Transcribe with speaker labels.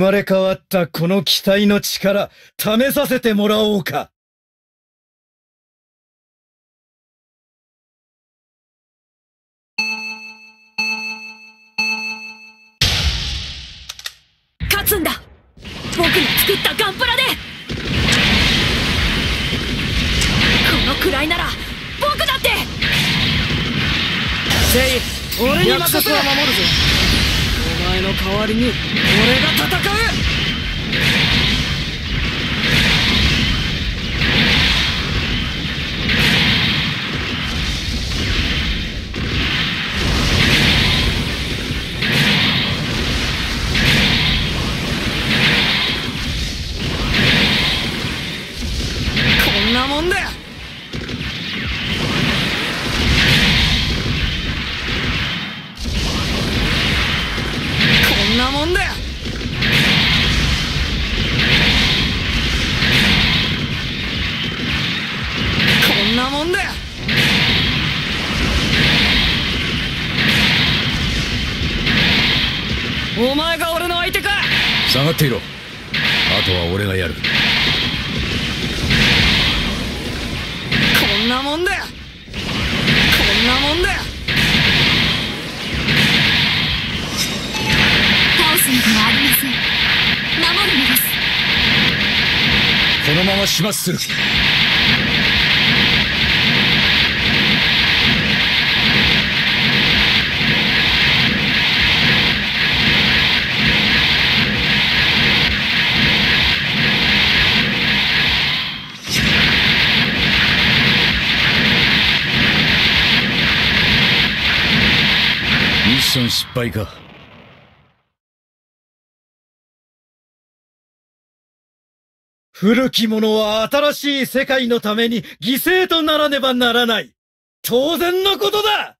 Speaker 1: 生まれ変わったこの機体の力、試させてもらおうか。
Speaker 2: 勝つんだ。僕の作ったガンプラで。このくらいなら僕だって。
Speaker 3: セイ俺に任せろ。守るぞお前の代わりに俺が戦う。こんなもんだなもんだお前が俺の相手か。
Speaker 4: 下がっていろ。あとは俺がやる。
Speaker 3: こんなもんだこんなもんだ
Speaker 2: 倒すのではありません。守るのです。
Speaker 4: このまま始末するション失敗か
Speaker 1: 古き者は新しい世界のために犠牲とならねばならない。当然のことだ